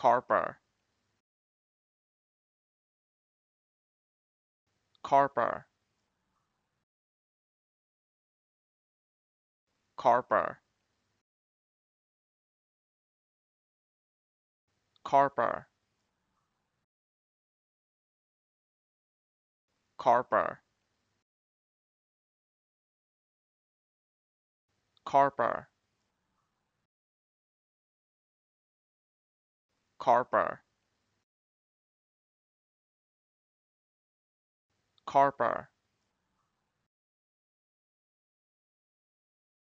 Carper. Carper. Carper. Carper. Carper. Carper Carper. Carper